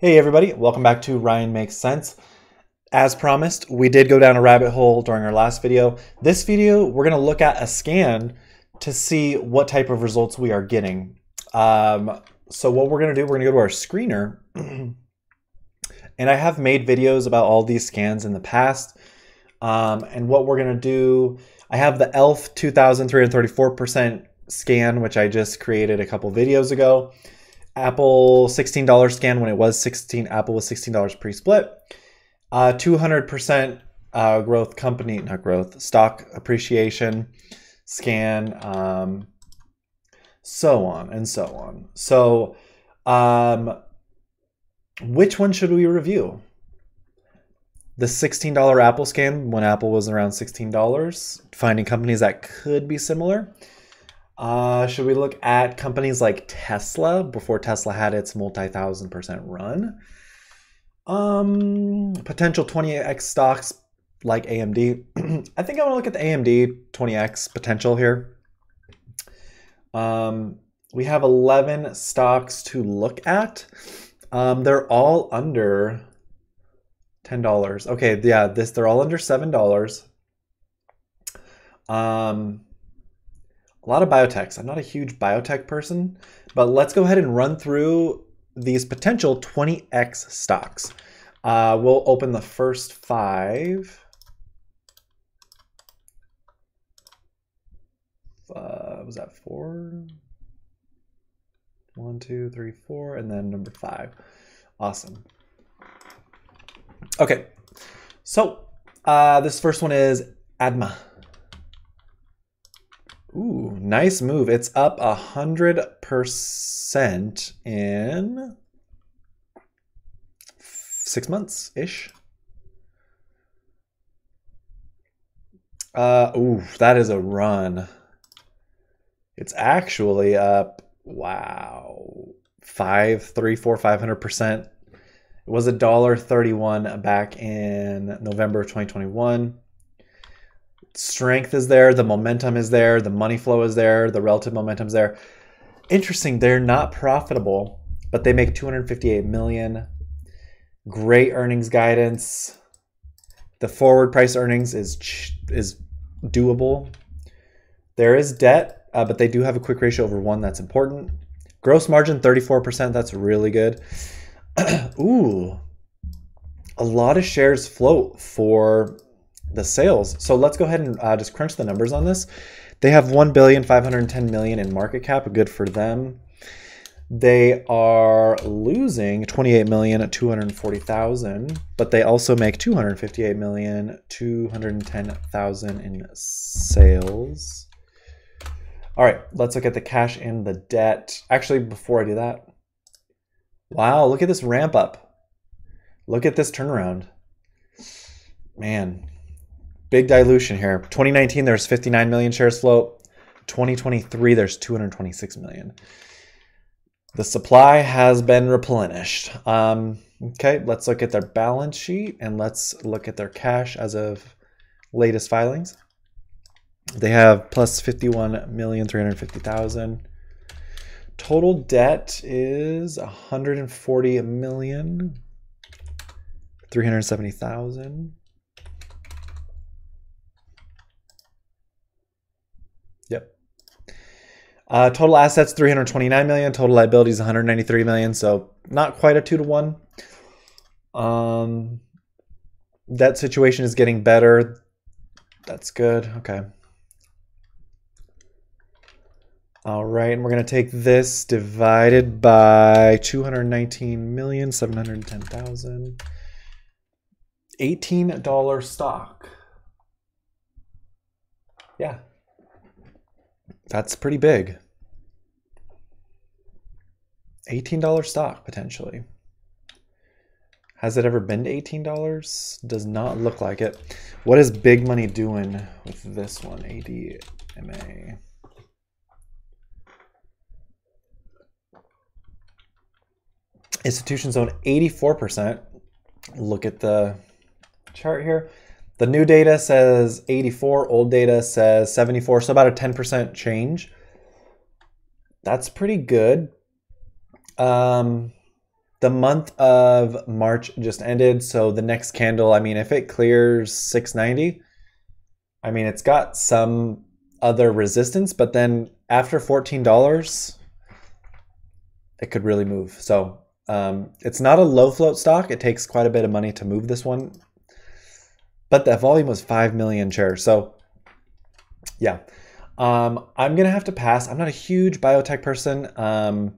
Hey everybody, welcome back to Ryan Makes Cents. As promised, we did go down a rabbit hole during our last video. This video, we're gonna look at a scan to see what type of results we are getting. Um, so what we're gonna do, we're gonna go to our screener. and I have made videos about all these scans in the past. Um, and what we're gonna do, I have the ELF 2334% scan, which I just created a couple videos ago. Apple $16 scan when it was 16 Apple was $16 pre-split. Uh, 200% uh, growth company, not growth, stock appreciation scan, um, so on and so on. So, um, which one should we review? The $16 Apple scan when Apple was around $16, finding companies that could be similar uh, should we look at companies like Tesla before Tesla had its multi-thousand percent run? Um, potential 20x stocks like AMD. I think I want to look at the AMD 20x potential here. Um, we have 11 stocks to look at. Um, they're all under $10. Okay, yeah, this they're all under $7. Um, a lot of biotechs. I'm not a huge biotech person, but let's go ahead and run through these potential 20x stocks. Uh, we'll open the first five. Uh, was that four? One, two, three, four, and then number five. Awesome. Okay, so uh, this first one is ADMA. Ooh, nice move. It's up a hundred percent in six months ish. Uh, ooh, that is a run. It's actually up. Wow, five, three, four, five hundred percent. It was a dollar thirty-one back in November of 2021 strength is there, the momentum is there, the money flow is there, the relative momentum is there. Interesting, they're not profitable, but they make 258 million. Great earnings guidance. The forward price earnings is is doable. There is debt, uh, but they do have a quick ratio over one. That's important. Gross margin 34%. That's really good. Ooh, a lot of shares float for the sales. So let's go ahead and uh, just crunch the numbers on this. They have 1 billion 510 million in market cap, good for them. They are losing 28 million at 240,000, but they also make 258 million 210,000 in sales. All right, let's look at the cash and the debt. Actually, before I do that, wow, look at this ramp up. Look at this turnaround. Man, big dilution here. 2019, there's 59 million shares float. 2023, there's 226 million. The supply has been replenished. Um, okay, let's look at their balance sheet and let's look at their cash as of latest filings. They have plus 51 million 350,000. Total debt is 140 million 370,000. Uh, total assets 329 million. Total liabilities 193 million. So not quite a two to one. Um, that situation is getting better. That's good. Okay. All right, and we're going to take this divided by 219,710,000. $18 stock. Yeah, that's pretty big. $18 stock potentially. Has it ever been to $18? Does not look like it. What is big money doing with this one? ADMA. Institutions own 84%. Look at the chart here. The new data says 84, old data says 74, so about a 10% change. That's pretty good. Um, the month of March just ended, so the next candle, I mean, if it clears 690, I mean, it's got some other resistance, but then after $14, it could really move. So um, it's not a low float stock. It takes quite a bit of money to move this one. But the volume was 5 million shares. So yeah, um, I'm going to have to pass. I'm not a huge biotech person. Um,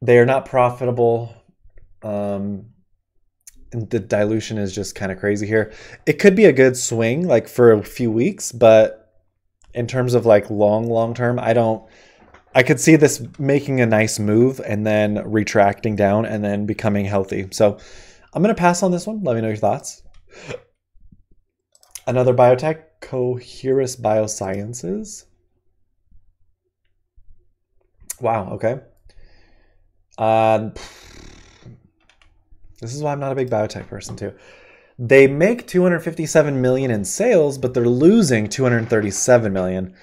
they are not profitable. Um, the dilution is just kind of crazy here. It could be a good swing like for a few weeks, but in terms of like long, long term, I don't. I could see this making a nice move and then retracting down and then becoming healthy. So I'm going to pass on this one. Let me know your thoughts. Another biotech, Coherus Biosciences. Wow, okay. Um, this is why I'm not a big biotech person too. They make 257 million in sales, but they're losing 237 million.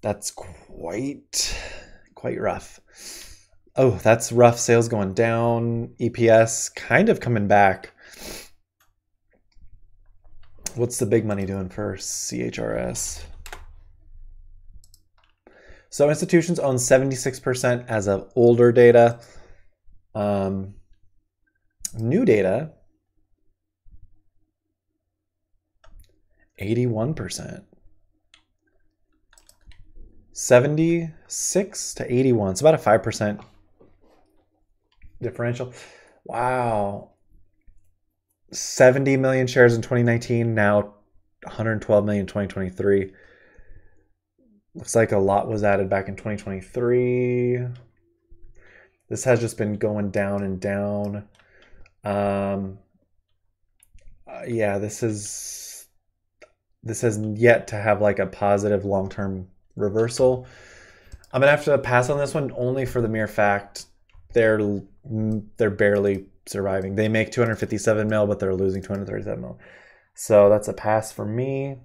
That's quite quite rough. Oh, that's rough. Sales going down. EPS kind of coming back. What's the big money doing for CHRS? So institutions own 76% as of older data. Um, new data, 81%. 76 to 81. It's about a 5% differential. Wow. 70 million shares in 2019, now 112 million in 2023. Looks like a lot was added back in 2023. This has just been going down and down. Um, uh, yeah, this is this has yet to have like a positive long-term reversal. I'm gonna have to pass on this one only for the mere fact they're they're barely surviving. They make 257 mil, but they're losing 237 mil. So that's a pass for me.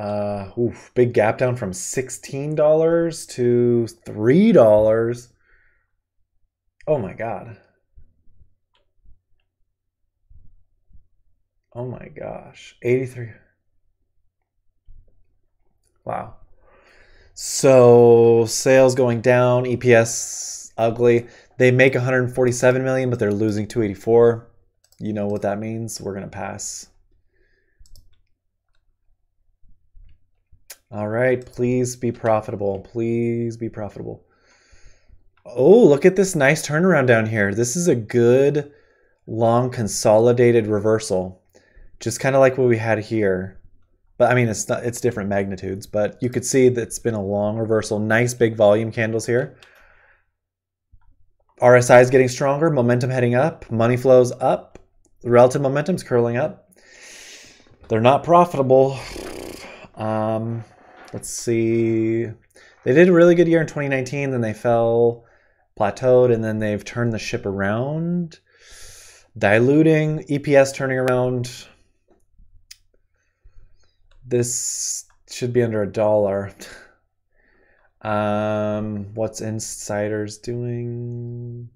Uh, oof, big gap down from $16 to $3. Oh my God. Oh my gosh. 83. Wow. So sales going down, EPS ugly. They make 147 million, but they're losing 284. You know what that means. We're going to pass. All right, please be profitable. Please be profitable. Oh, look at this nice turnaround down here. This is a good long consolidated reversal. Just kind of like what we had here. But I mean, it's not, it's different magnitudes, but you could see that it's been a long reversal. Nice big volume candles here. RSI is getting stronger, momentum heading up, money flows up, relative momentum's curling up. They're not profitable. Um, Let's see. They did a really good year in 2019, then they fell, plateaued, and then they've turned the ship around, diluting, EPS turning around. This should be under a dollar. Um, what's insiders doing?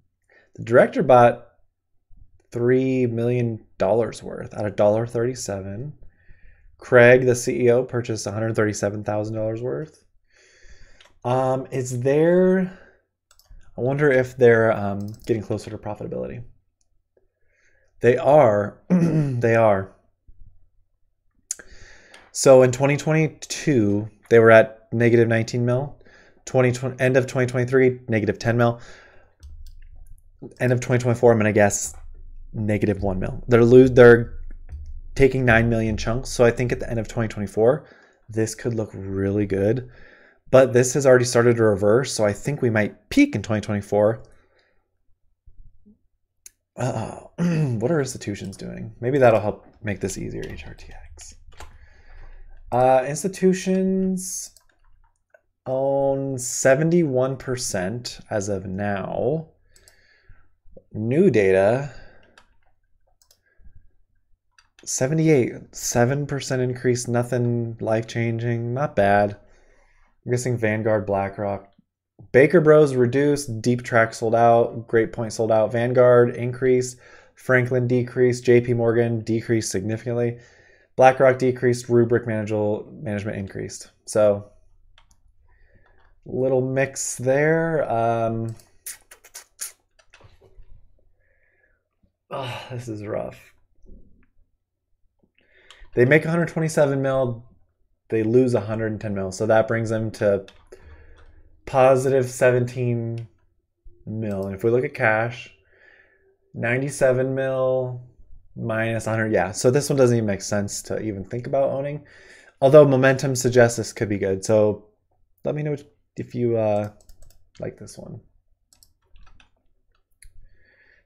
The director bought three million dollars worth at a dollar thirty-seven. Craig, the CEO, purchased $137,000 worth. Um, is there, I wonder if they're um, getting closer to profitability. They are. they are. So in 2022, they were at negative 19 mil. 2020, end of 2023, negative 10 mil. End of 2024, I'm gonna guess negative one mil. They're lose. They're taking 9 million chunks. So I think at the end of 2024, this could look really good. But this has already started to reverse. So I think we might peak in 2024. Uh, what are institutions doing? Maybe that'll help make this easier, HRTX. Uh, institutions own 71% as of now. New data 78, 7% increase, nothing life changing, not bad. I'm guessing Vanguard, BlackRock, Baker Bros reduced, Deep Track sold out, Great Point sold out, Vanguard increased, Franklin decreased, JP Morgan decreased significantly, BlackRock decreased, Rubric management increased. So little mix there. Um, oh, this is rough. They make 127 mil, they lose 110 mil. So that brings them to positive 17 mil. And if we look at cash, 97 mil minus 100. Yeah, so this one doesn't even make sense to even think about owning. Although momentum suggests this could be good. So let me know if you uh, like this one.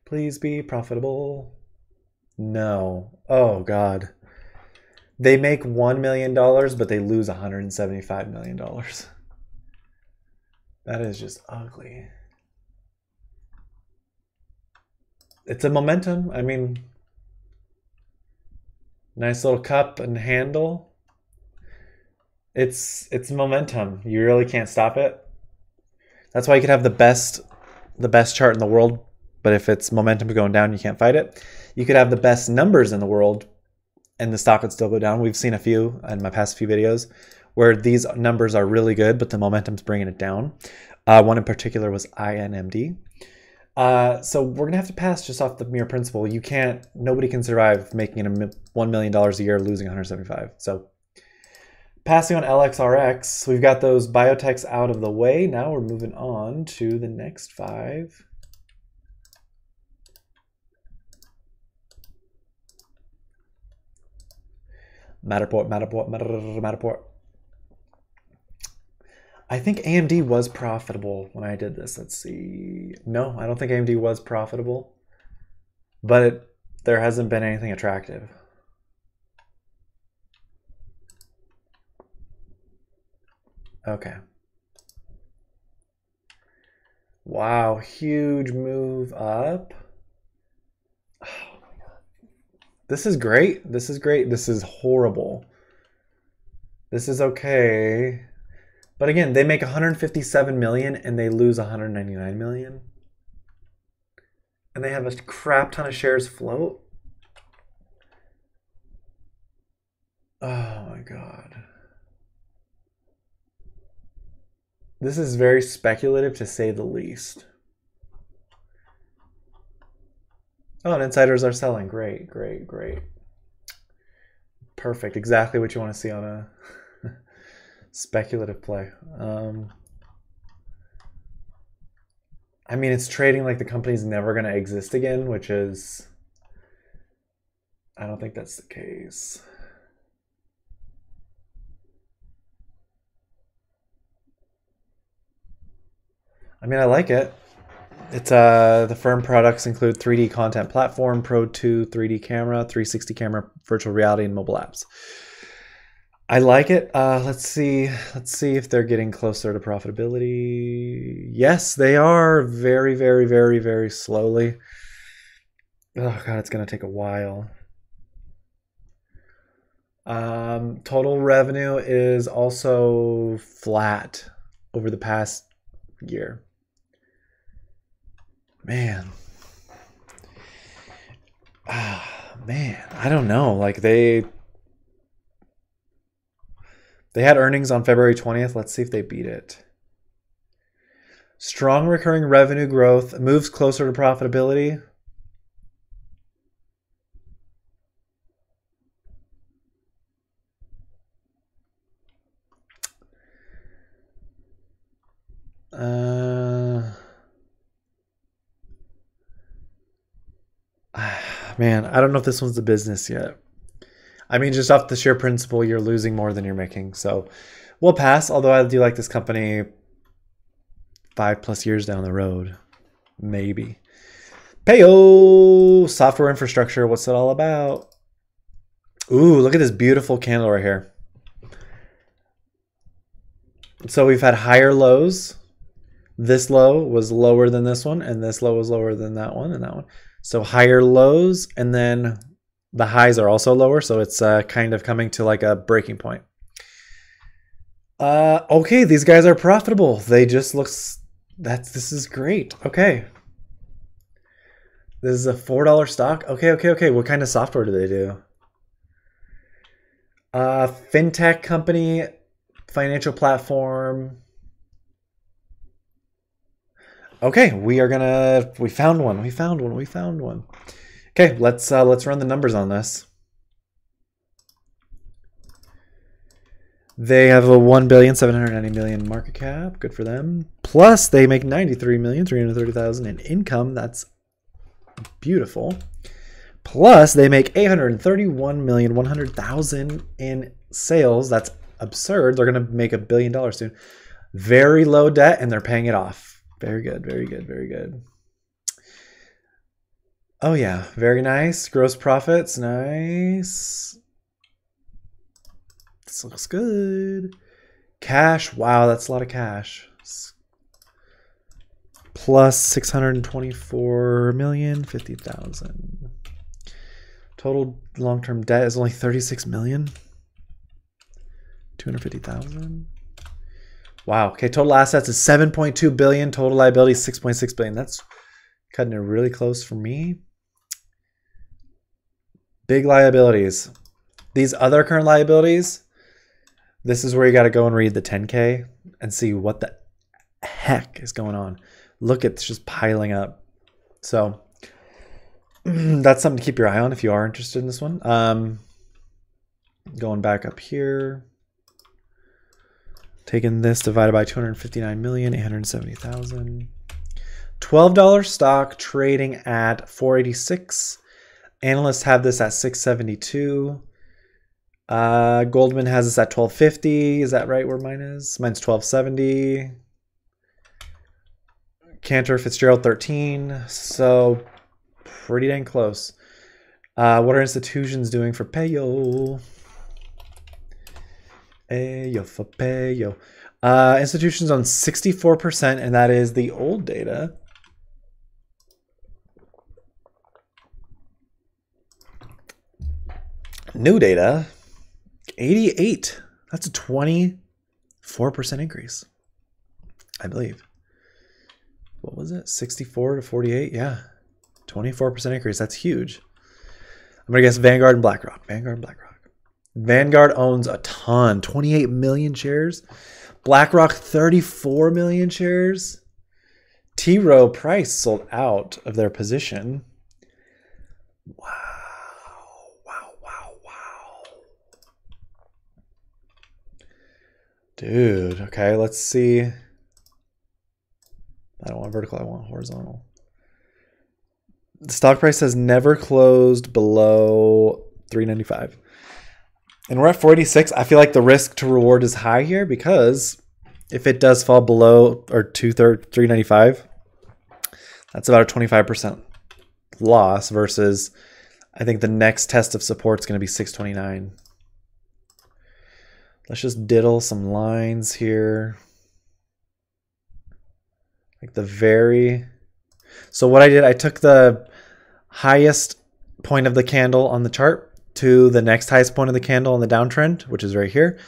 Please be profitable. No. Oh, God. They make $1 million, but they lose $175 million. That is just ugly. It's a momentum. I mean, nice little cup and handle. It's it's momentum. You really can't stop it. That's why you could have the best the best chart in the world, but if it's momentum going down, you can't fight it. You could have the best numbers in the world, and the stock would still go down. We've seen a few in my past few videos where these numbers are really good, but the momentum's bringing it down. Uh, one in particular was INMD. Uh, so we're gonna have to pass just off the mere principle. You can't. Nobody can survive making a one million dollars a year losing 175. So passing on LXRX, we've got those biotechs out of the way. Now we're moving on to the next five. Matterport, Matterport, Matterport. I think AMD was profitable when I did this. Let's see. No, I don't think AMD was profitable, but it, there hasn't been anything attractive. Okay. Wow, huge move up. This is great. This is great. This is horrible. This is okay. But again, they make 157 million and they lose 199 million. And they have a crap ton of shares float. Oh my god. This is very speculative to say the least. Oh, and insiders are selling. Great, great, great. Perfect. Exactly what you want to see on a speculative play. Um, I mean, it's trading like the company's never going to exist again, which is. I don't think that's the case. I mean, I like it. It's uh the firm products include 3D content platform, Pro 2 3D camera, 360 camera, virtual reality, and mobile apps. I like it. Uh, let's see. Let's see if they're getting closer to profitability. Yes, they are. Very, very, very, very slowly. Oh god, it's gonna take a while. Um, total revenue is also flat over the past year. Man. Ah, man, I don't know. Like they they had earnings on February 20th. Let's see if they beat it. Strong recurring revenue growth moves closer to profitability. Uh, man, I don't know if this one's the business yet. I mean, just off the sheer principle, you're losing more than you're making. So we'll pass, although I do like this company five plus years down the road. Maybe. Payo software infrastructure. What's it all about? Ooh, look at this beautiful candle right here. So we've had higher lows. This low was lower than this one, and this low was lower than that one and that one. So higher lows, and then the highs are also lower, so it's uh, kind of coming to like a breaking point. Uh, okay, these guys are profitable. They just looks That's this is great. Okay. This is a four dollar stock. Okay, okay, okay. What kind of software do they do? Uh, fintech company, financial platform. Okay, we are gonna. We found one. We found one. We found one. Okay, let's uh, let's run the numbers on this. They have a one billion seven hundred ninety million market cap. Good for them. Plus, they make ninety three million three hundred thirty thousand in income. That's beautiful. Plus, they make eight hundred thirty-one million one hundred thousand in sales. That's absurd. They're to make a billion dollars soon. Very low debt, and they're paying it off. Very good. Very good. Very good. Oh yeah, very nice. Gross profits, nice. This looks good. Cash, wow, that's a lot of cash. Plus 624 million, 50,000. Total long-term debt is only 36 million. 250,000. Wow. Okay, total assets is 7.2 billion, total liabilities 6.6 billion. That's cutting it really close for me. Big liabilities. These other current liabilities, this is where you got to go and read the 10K and see what the heck is going on. Look, it's just piling up. So that's something to keep your eye on if you are interested in this one. Um, going back up here, taking this divided by 259 million, 870,000. $12 stock trading at 486. Analysts have this at 672. Uh, Goldman has this at 1250. Is that right where mine is? Mine's 1270. Cantor Fitzgerald 13. So pretty dang close. Uh, what are institutions doing for payo? Payo for payo. Uh, institutions on 64%, and that is the old data. New data 88. That's a 24% increase, I believe. What was it? 64 to 48? Yeah. 24% increase. That's huge. I'm going to guess Vanguard and BlackRock. Vanguard and BlackRock. Vanguard owns a ton 28 million shares. BlackRock, 34 million shares. T. Rowe Price sold out of their position. Wow. Wow, wow, wow. Dude, okay, let's see. I don't want vertical, I want horizontal. The stock price has never closed below 395. And we're at 46. I feel like the risk to reward is high here because if it does fall below or two third 395, that's about a 25% loss versus I think the next test of support is going to be 629. Let's just diddle some lines here. Like the very... So what I did, I took the highest point of the candle on the chart to the next highest point of the candle on the downtrend, which is right here.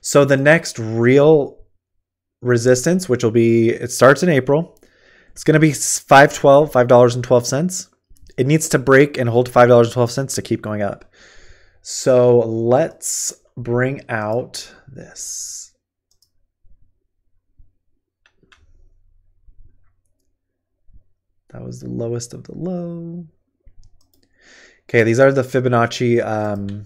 So the next real resistance, which will be, it starts in April. It's going to be 512, $5.12. It needs to break and hold $5.12 to keep going up. So let's bring out this. That was the lowest of the low. Okay, these are the Fibonacci, um,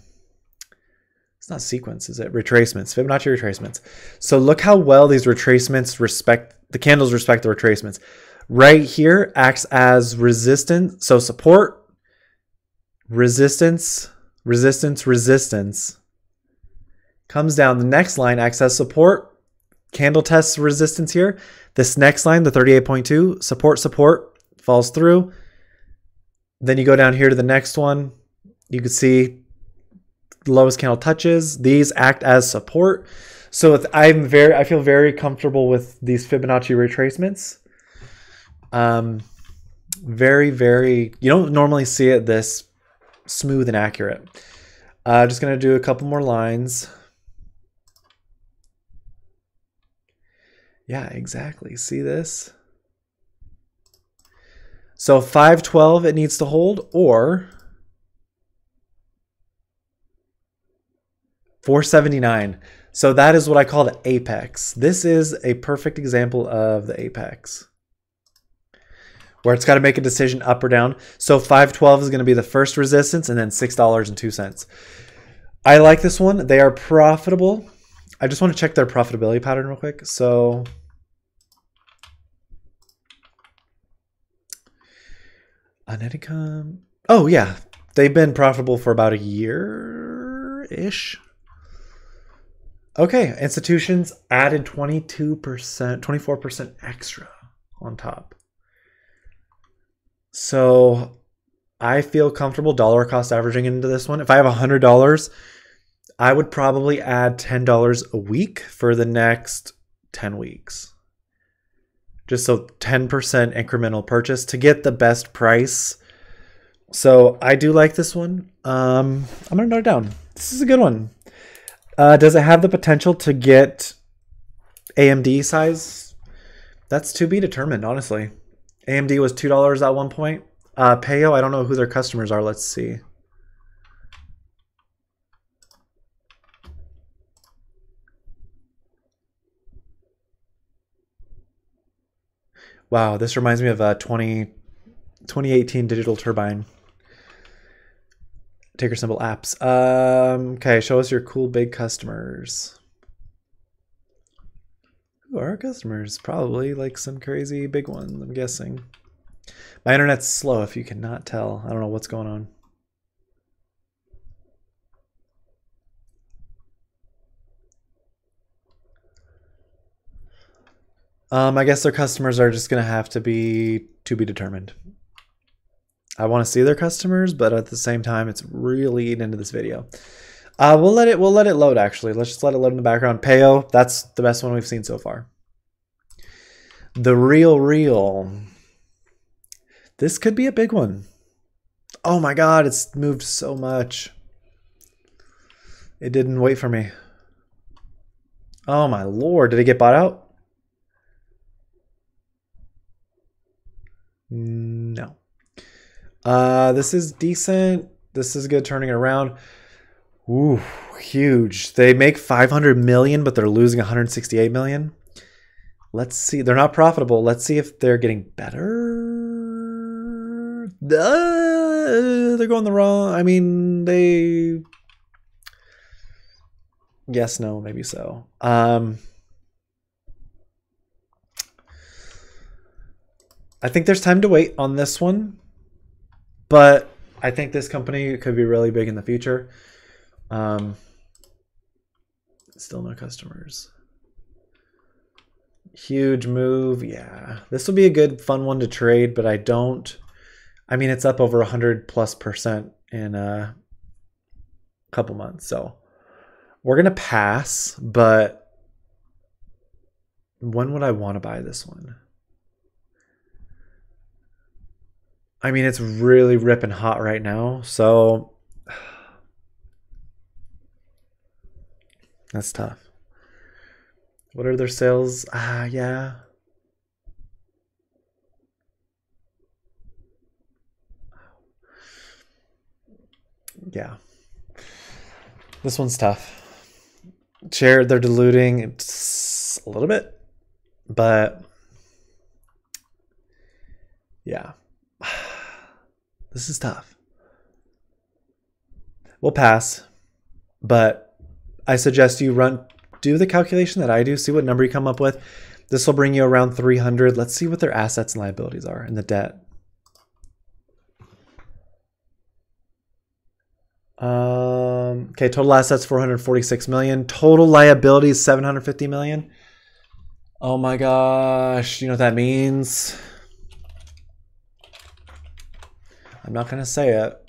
it's not sequence, is it? Retracements, Fibonacci retracements. So look how well these retracements respect, the candles respect the retracements. Right here acts as resistance, so support, resistance, resistance, resistance, comes down. The next line acts as support. Candle tests resistance here. This next line, the 38.2, support, support, falls through. Then you go down here to the next one. You can see the lowest candle touches. These act as support. So I'm very, I feel very comfortable with these Fibonacci retracements. Um, very, very, you don't normally see it this smooth and accurate. Uh, just going to do a couple more lines. Yeah, exactly. See this? So 512 it needs to hold or 479. So that is what I call the apex. This is a perfect example of the apex where it's got to make a decision up or down. So 512 is going to be the first resistance and then $6.02. I like this one. They are profitable. I just want to check their profitability pattern real quick. So net. Oh yeah, they've been profitable for about a year ish. Okay, institutions added 22%, 24% extra on top. So I feel comfortable dollar cost averaging into this one. If I have $100, I would probably add $10 a week for the next 10 weeks. Just so 10% incremental purchase to get the best price. So I do like this one. Um, I'm going to note it down. This is a good one. Uh, does it have the potential to get AMD size? That's to be determined, honestly. AMD was $2 at one point. Uh, Payo, I don't know who their customers are. Let's see. Wow, this reminds me of a 20, 2018 Digital Turbine. Ticker symbol apps. Um, okay, show us your cool big customers. Who are our customers? Probably like some crazy big ones, I'm guessing. My internet's slow if you cannot tell. I don't know what's going on. Um, I guess their customers are just going to have to be to be determined. I want to see their customers, but at the same time, it's really eating into this video. Uh, we'll let it we'll let it load actually. Let's just let it load in the background. Payo, that's the best one we've seen so far. The RealReal. This could be a big one. Oh my god, it's moved so much. It didn't wait for me. Oh my lord, did it get bought out? No. Uh, this is decent. This is good turning around. Ooh, huge. They make 500 million, but they're losing 168 million. Let's see. They're not profitable. Let's see if they're getting better. Uh, they're going the wrong. I mean, they. Yes, no, maybe so. Um, I think there's time to wait on this one, but I think this company could be really big in the future. Um, still no customers. Huge move. Yeah. This will be a good, fun one to trade, but I don't. I mean, it's up over 100 plus percent in a couple months. So we're going to pass, but when would I want to buy this one? I mean, it's really ripping hot right now. So that's tough. What are their sales? Ah, yeah. Yeah. This one's tough. Share, they're diluting it's a little bit, but yeah. This is tough. We'll pass, but I suggest you run do the calculation that I do, see what number you come up with. This will bring you around 300. Let's see what their assets and liabilities are and the debt. Um, okay, total assets 446 million. Total liabilities 750 million. Oh my gosh, you know what that means? I'm not going to say it.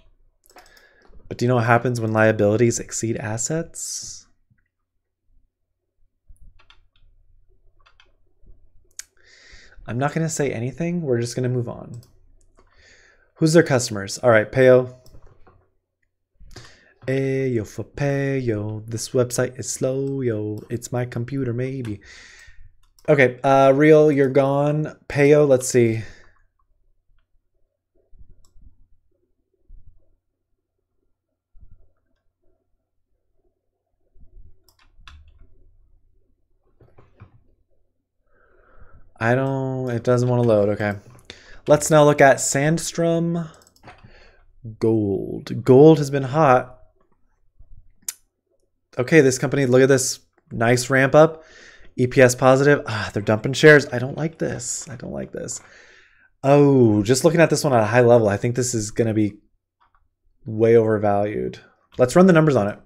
But do you know what happens when liabilities exceed assets? I'm not going to say anything. We're just going to move on. Who's their customers? All right, Payo. Ayo for Payo. This website is slow, yo. It's my computer, maybe. Okay, uh, Real, you're gone. Payo, let's see. I don't, it doesn't want to load. Okay. Let's now look at Sandstorm Gold. Gold has been hot. Okay, this company, look at this nice ramp up. EPS positive. Ah, they're dumping shares. I don't like this. I don't like this. Oh, just looking at this one at a high level, I think this is going to be way overvalued. Let's run the numbers on it.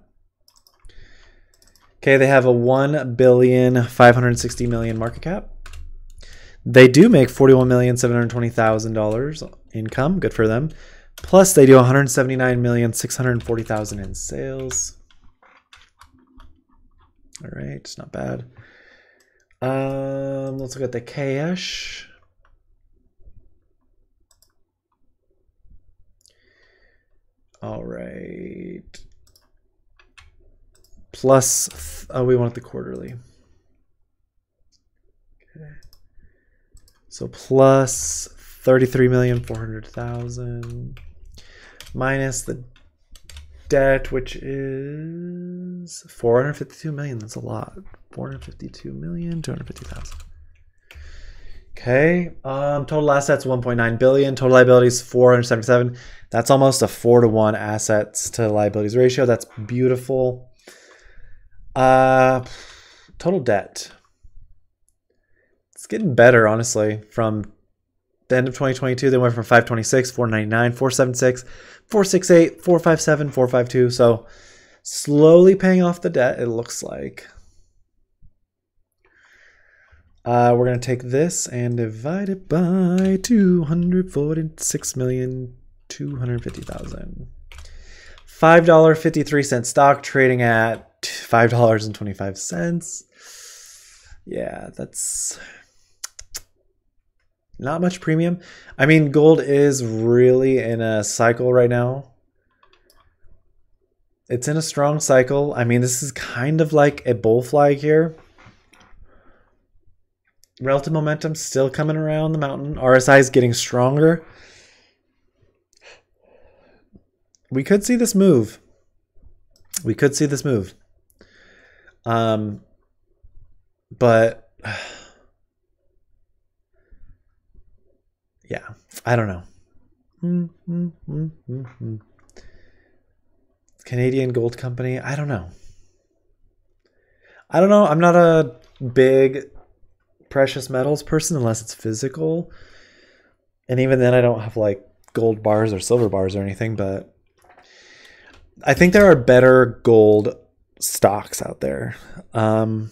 Okay, they have a 1 billion 560 million market cap. They do make $41,720,000 income. Good for them. Plus they do 179,640,000 in sales. All right, it's not bad. Um, let's look at the cash. All right. Plus, oh, we want the quarterly. So plus 33,400,000 minus the debt, which is 452 million. That's a lot. 452 million, 250,000. Okay. Um, total assets 1.9 billion. Total liabilities 477. That's almost a four to one assets to liabilities ratio. That's beautiful. Uh, total debt. It's getting better, honestly. From the end of 2022, they went from 526, 499, 476, 468, 457, 452. So slowly paying off the debt, it looks like. Uh, we're going to take this and divide it by 246,250,000. $5.53 stock trading at $5.25. Yeah, that's not much premium. I mean, gold is really in a cycle right now. It's in a strong cycle. I mean, this is kind of like a bull flag here. Relative momentum still coming around the mountain. RSI is getting stronger. We could see this move. We could see this move. Um, but yeah, I don't know. Canadian Gold Company. I don't know. I don't know. I'm not a big precious metals person unless it's physical. And even then, I don't have like gold bars or silver bars or anything, but I think there are better gold stocks out there. Um,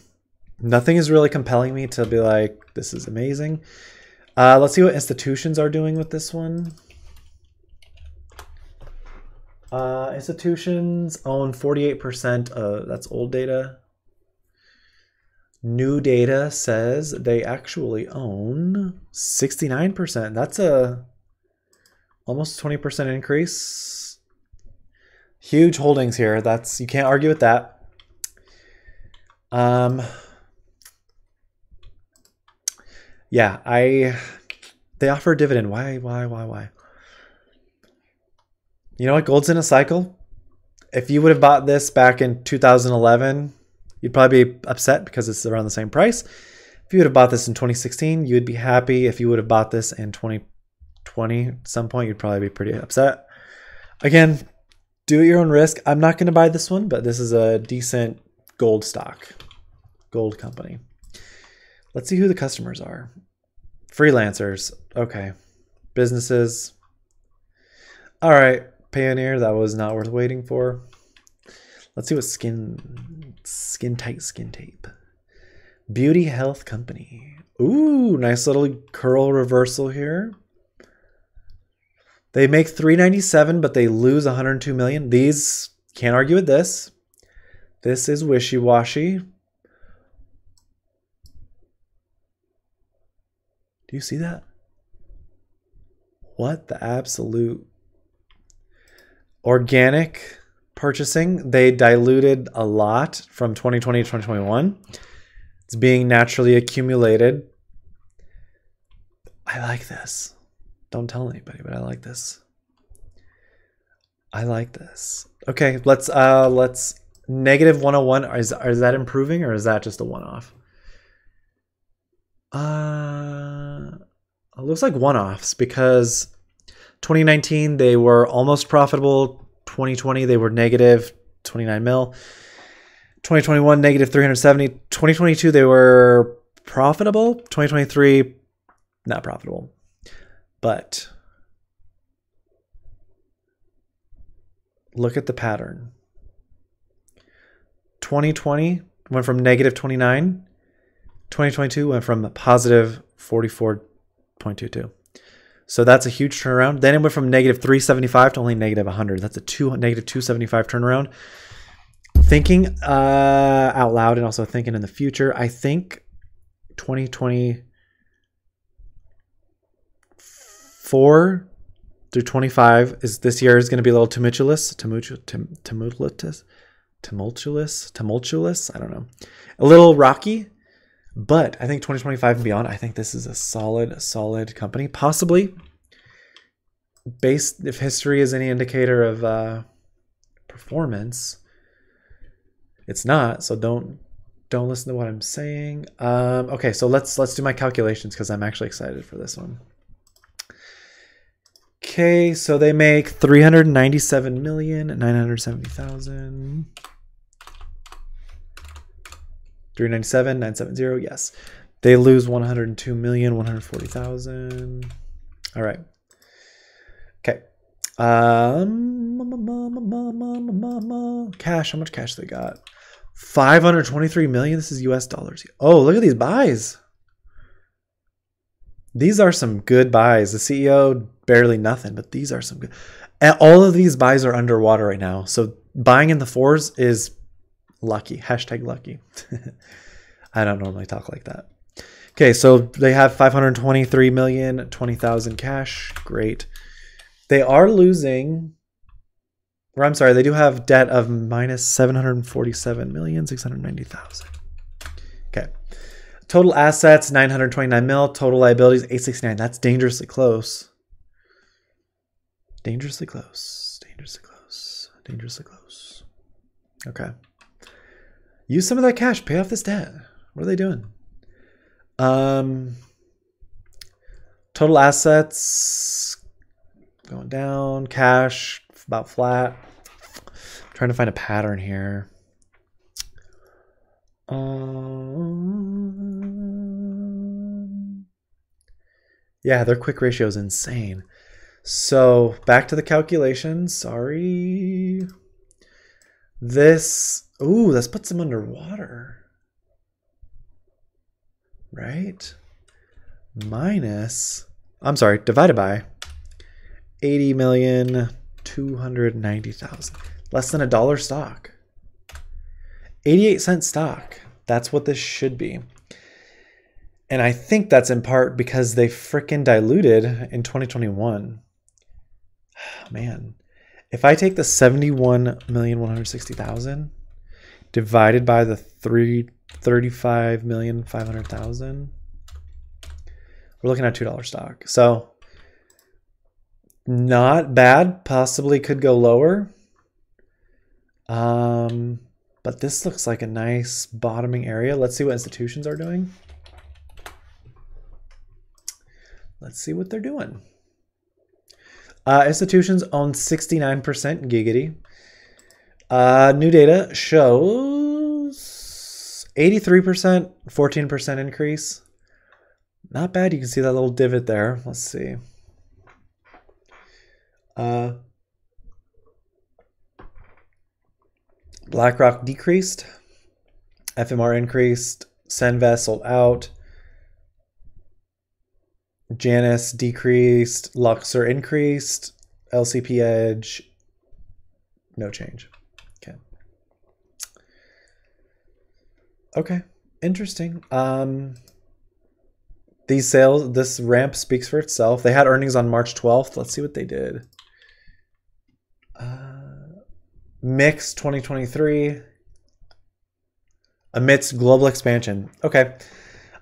nothing is really compelling me to be like, this is amazing. Uh, let's see what institutions are doing with this one. Uh, institutions own 48%. Uh, that's old data. New data says they actually own 69%. That's a almost 20% increase. Huge holdings here. That's you can't argue with that. Um Yeah, I they offer a dividend. Why why why why? You know what? Gold's in a cycle. If you would have bought this back in 2011, You'd probably be upset because it's around the same price. If you would have bought this in 2016, you'd be happy. If you would have bought this in 2020 at some point, you'd probably be pretty upset. Again, do at your own risk. I'm not going to buy this one, but this is a decent gold stock, gold company. Let's see who the customers are. Freelancers. Okay. Businesses. All right. Payoneer. That was not worth waiting for. Let's see what skin skin tight skin tape. Beauty Health Company. Ooh, nice little curl reversal here. They make 397 but they lose 102 million. These can't argue with this. This is wishy-washy. Do you see that? What the absolute organic purchasing, they diluted a lot from 2020 to 2021. It's being naturally accumulated. I like this. Don't tell anybody, but I like this. I like this. Okay, let's uh let's negative 101 is is that improving or is that just a one off? Uh looks like one-offs because 2019 they were almost profitable. 2020 they were negative 29 mil. 2021 negative 370. 2022 they were profitable. 2023 not profitable. But look at the pattern. 2020 went from negative 29. 2022 went from positive 44.22. So that's a huge turnaround. Then it went from negative 375 to only negative 100. That's a two, negative 275 turnaround. Thinking uh, out loud and also thinking in the future, I think 2024 through 25 is this year is going to be a little tumultuous, tumultuous, tumultuous, tumultuous, tumultuous. I don't know, a little rocky, but I think 2025 and beyond, I think this is a solid, solid company. Possibly, based if history is any indicator of uh, performance, it's not. So don't don't listen to what I'm saying. Um, okay, so let's let's do my calculations because I'm actually excited for this one. Okay, so they make 397 million 970,000. 397 970, yes. They lose 102 million 140,000. All right. Okay. Um cash, how much cash they got? 523 million. This is US dollars. Oh, look at these buys. These are some good buys. The CEO barely nothing, but these are some good. All of these buys are underwater right now. So buying in the fours is lucky. Hashtag lucky. I don't normally talk like that. Okay, so they have 523 million, 20,000 cash. Great. They are losing, or I'm sorry, they do have debt of minus 747 million, 690,000. Okay. Total assets 929 mil, total liabilities 869. That's dangerously close. Dangerously close. Dangerously close. Dangerously close. Okay. Use some of that cash, pay off this debt. What are they doing? Um total assets going down, cash about flat. I'm trying to find a pattern here. Um, yeah, their quick ratio is insane. So back to the calculations. Sorry. This, ooh, this puts them underwater. Right? Minus, I'm sorry, divided by 80 million 290,000. Less than a dollar stock. 88 cent stock. That's what this should be. And I think that's in part because they freaking diluted in 2021. Man, if I take the 71,160,000 divided by the 335,500,000, we're looking at $2 stock. So not bad, possibly could go lower. Um, but this looks like a nice bottoming area. Let's see what institutions are doing. Let's see what they're doing. Uh, institutions own 69% Giggity. Uh, new data shows 83%, 14% increase. Not bad. You can see that little divot there. Let's see. Uh, BlackRock decreased. FMR increased. Senvest sold out. Janus decreased, Luxor increased, LCP Edge, no change. Okay. Okay, interesting. Um, these sales, this ramp speaks for itself. They had earnings on March 12th. Let's see what they did. Uh, mix 2023 amidst global expansion. Okay.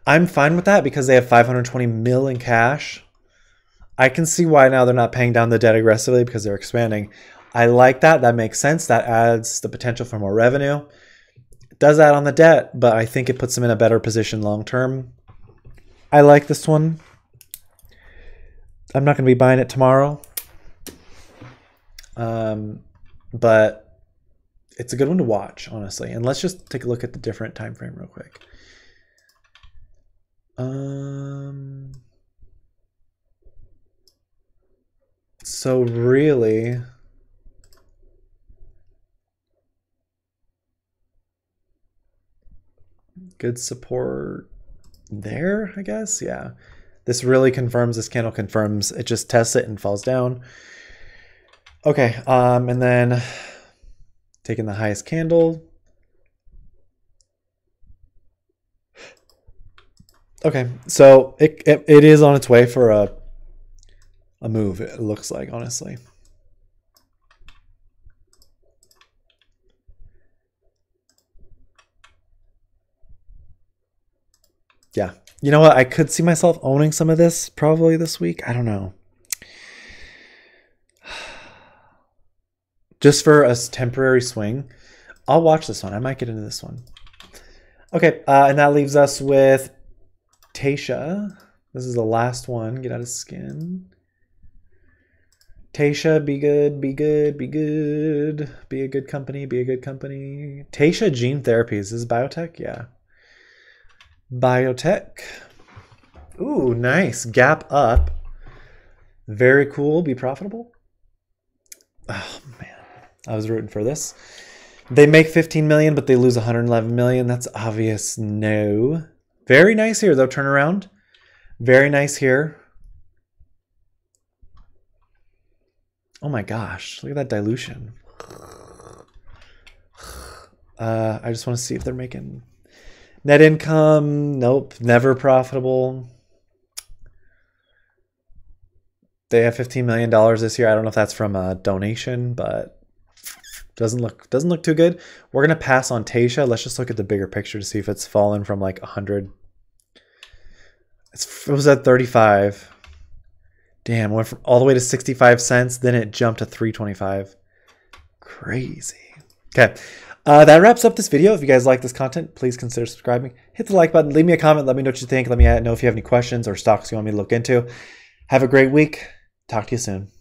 I'm fine with that because they have 520 mil in cash. I can see why now they're not paying down the debt aggressively because they're expanding. I like that. That makes sense. That adds the potential for more revenue. It does add on the debt, but I think it puts them in a better position long term. I like this one. I'm not going to be buying it tomorrow. Um, but it's a good one to watch, honestly. And let's just take a look at the different time frame real quick. Um, so really, good support there, I guess. Yeah. This really confirms, this candle confirms, it just tests it and falls down. Okay, um, and then taking the highest candle. Okay, so it, it, it is on its way for a, a move, it looks like, honestly. Yeah. You know what? I could see myself owning some of this probably this week. I don't know. Just for a temporary swing. I'll watch this one. I might get into this one. Okay, uh, and that leaves us with Taysha. This is the last one. Get out of skin. Taysha, be good, be good, be good. Be a good company, be a good company. Taysha Gene Therapies. Is biotech? Yeah. Biotech. Ooh, nice. Gap up. Very cool. Be profitable. Oh man. I was rooting for this. They make 15 million, but they lose 111 million. That's obvious. No. Very nice here, though. Turn around. Very nice here. Oh my gosh. Look at that dilution. Uh, I just want to see if they're making Net income, nope, never profitable. They have $15 million this year. I don't know if that's from a donation, but doesn't look doesn't look too good. We're gonna pass on Taysha. Let's just look at the bigger picture to see if it's fallen from like 100. It's, it was at 35. Damn, went from all the way to 65 cents. Then it jumped to 325. Crazy. Okay. Uh, that wraps up this video. If you guys like this content, please consider subscribing. Hit the like button. Leave me a comment. Let me know what you think. Let me know if you have any questions or stocks you want me to look into. Have a great week. Talk to you soon.